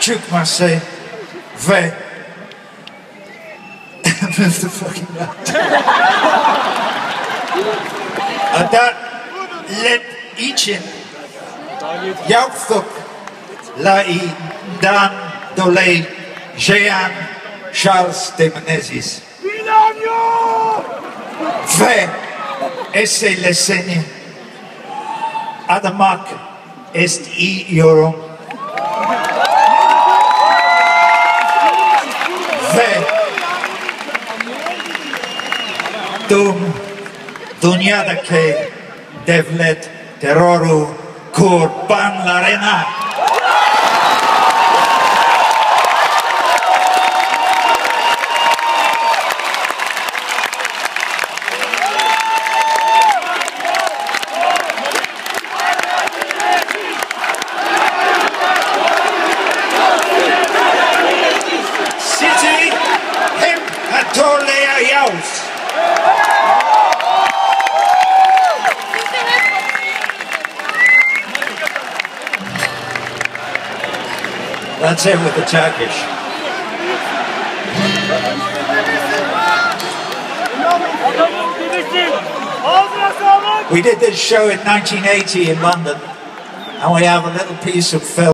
çıkması ve Mr. fucking Adalet için yaptıklarından dolayı Jean Charles de Menezes ve eserlerini adamak καφέ. Τουμ, δουνιάδα και δεβλέτ τερόρου κουρπάν λαρένα. That's it with the Turkish. We did this show in 1980 in London, and we have a little piece of film.